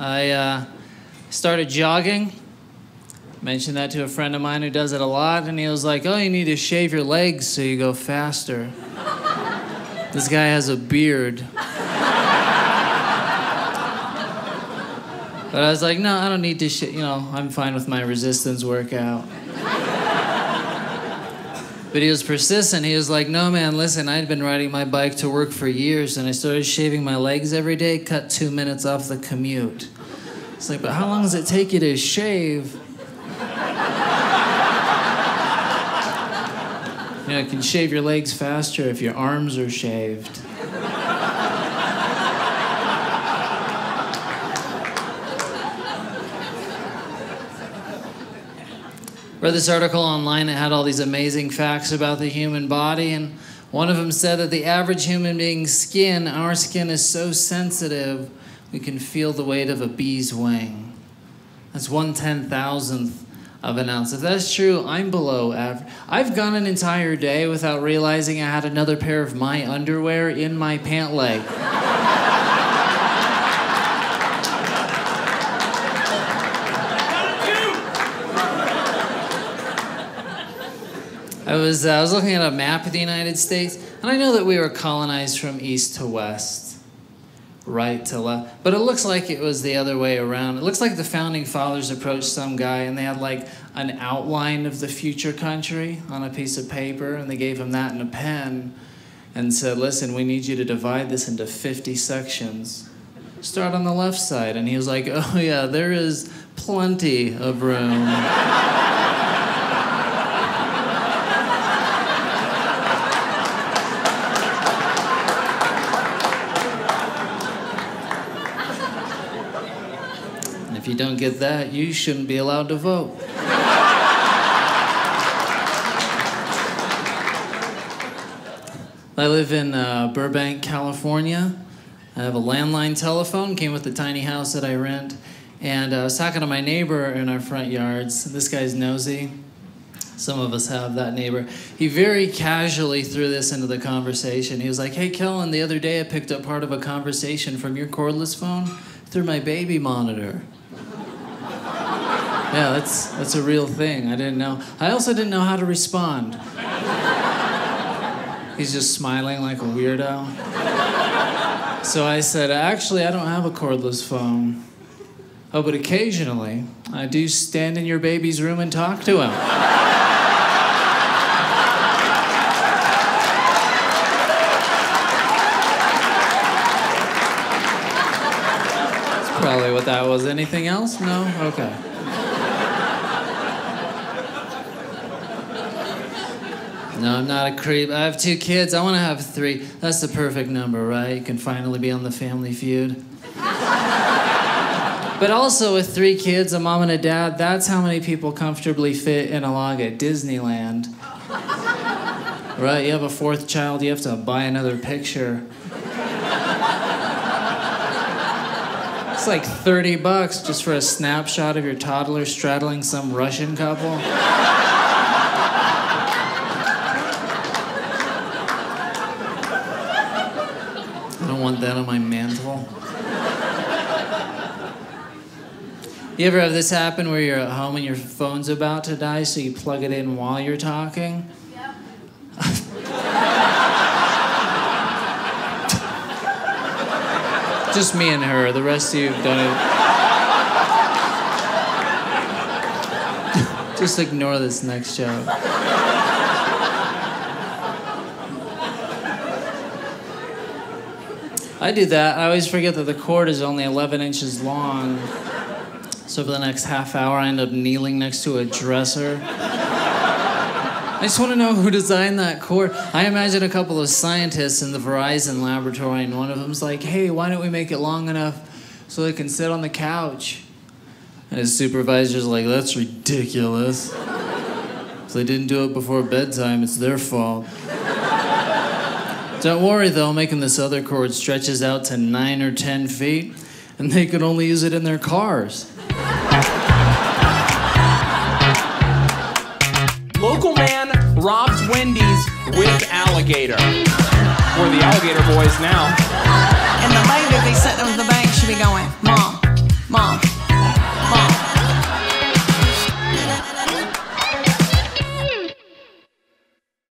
I uh, started jogging. Mentioned that to a friend of mine who does it a lot, and he was like, "Oh, you need to shave your legs so you go faster." this guy has a beard. But I was like, no, I don't need to, you know, I'm fine with my resistance workout. But he was persistent. He was like, no, man, listen, I'd been riding my bike to work for years and I started shaving my legs every day, cut two minutes off the commute. It's like, but how long does it take you to shave? You know, you can shave your legs faster if your arms are shaved. Read this article online that had all these amazing facts about the human body, and one of them said that the average human being's skin, our skin, is so sensitive we can feel the weight of a bee's wing. That's one ten thousandth of an ounce. If that's true, I'm below average. I've gone an entire day without realizing I had another pair of my underwear in my pant leg. I was, uh, I was looking at a map of the United States, and I know that we were colonized from east to west, right to left, but it looks like it was the other way around. It looks like the founding fathers approached some guy and they had like an outline of the future country on a piece of paper, and they gave him that and a pen and said, Listen, we need you to divide this into 50 sections. Start on the left side. And he was like, Oh, yeah, there is plenty of room. you don't get that, you shouldn't be allowed to vote. I live in uh, Burbank, California. I have a landline telephone, came with the tiny house that I rent. And uh, I was talking to my neighbor in our front yards. This guy's nosy. Some of us have that neighbor. He very casually threw this into the conversation. He was like, Hey, Kellen, the other day I picked up part of a conversation from your cordless phone through my baby monitor. Yeah, that's that's a real thing. I didn't know. I also didn't know how to respond. He's just smiling like a weirdo. So I said, "Actually, I don't have a cordless phone. Oh, but occasionally I do stand in your baby's room and talk to him." That's probably what that was. Anything else? No? Okay. No, I'm not a creep. I have two kids. I want to have three. That's the perfect number, right? You can finally be on the family feud. but also, with three kids, a mom and a dad, that's how many people comfortably fit in a log at Disneyland. Right? You have a fourth child, you have to buy another picture. It's like 30 bucks just for a snapshot of your toddler straddling some Russian couple. I don't want that on my mantle. You ever have this happen where you're at home and your phone's about to die, so you plug it in while you're talking? Yep. Just me and her. The rest of you have done it. Just ignore this next joke. I do that. I always forget that the cord is only 11 inches long. So for the next half hour, I end up kneeling next to a dresser. I just want to know who designed that cord. I imagine a couple of scientists in the Verizon laboratory, and one of them's like, hey, why don't we make it long enough so they can sit on the couch? And his supervisor's like, that's ridiculous. If they didn't do it before bedtime, it's their fault. Don't worry though, making this other cord stretches out to nine or ten feet, and they could only use it in their cars. Local man robs Wendy's with alligator. We're the alligator boys now. And the lady